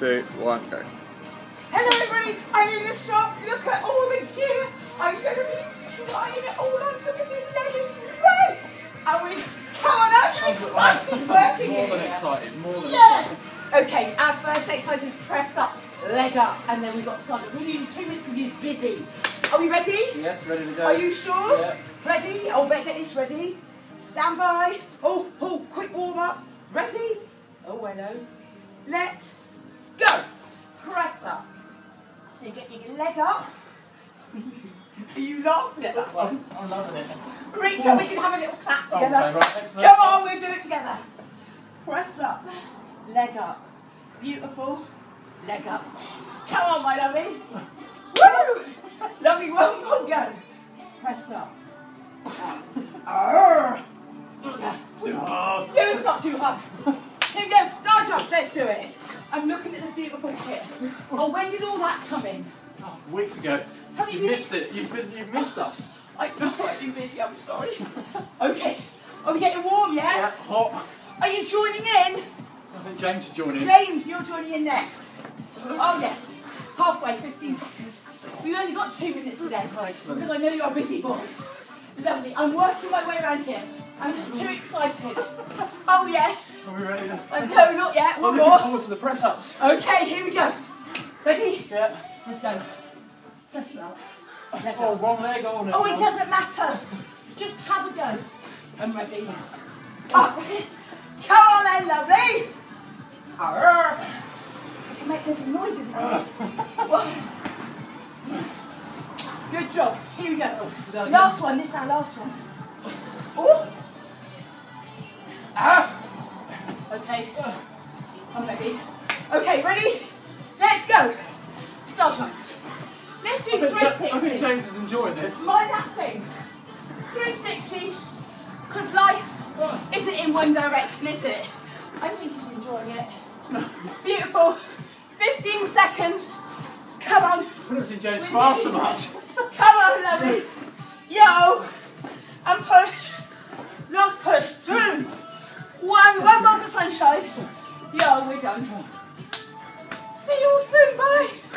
two, one, go. Hello everybody, I'm in the shop, look at all the gear. I'm going to be trying it all on, look at these leggings, right? And we, come on, I'm excited working More here. than excited, more than Yeah. excited. Okay, our first exercise is press up, leg up, and then we've got started. We need two minutes because he's busy. Are we ready? Yes, ready to go. Are you sure? Yeah. Ready? Oh, better get this ready. Stand by. Oh, oh, quick warm up. Ready? Oh, hello. Let's go. Press up. So you get your leg up. Are you laughing at that one? I'm, loving it. Reach up, we can have a little clap Okay, together. right. Come on, we'll do it together. Press up. Leg up. Beautiful. Leg up. Come on, my lovey. Woo! Lovely, one more go. Press up. Arrgh. Too hard. No, it's not too hard. Here we go, star jump, let's do it. I'm looking at the beautiful kit. Oh, when did all that come in? Oh, weeks ago. Have you You missed it. You've been. You've missed us. I know I do really, I'm sorry. Okay, are we getting warm, Yeah, yeah? hot. Are you joining in? I think James is joining. James, you're joining in next. Oh yes, halfway, 15 seconds. We've only got two minutes today. Excellent. Because I know you're a busy boy. Lovely. I'm working my way around here. I'm just too excited. Oh yes. Are we ready to? Uh, no, not yet. I'm One looking more. forward to the press ups. Okay, here we go. Ready? Yeah. Let's go. Let's go. Let Oh, go. one leg on it. Oh, it doesn't matter. Just have a go. I'm ready. now. Up. Come on then, lovely. Arrgh. I can make little noises. Well, Good job. Here we go. Last one. This is our last one. Okay. I'm ready. Okay, ready? Let's go. Start time. Let's do I think, Ja- I think James is enjoying this. Mind that thing. 360. Because life isn't in one direction, is it? I think he's enjoying it. Beautiful. 15 seconds. Come on. I don't see James smile so much. Come on, lovey. Yo. And push. For sunshine. Yo. See you soon. Bye.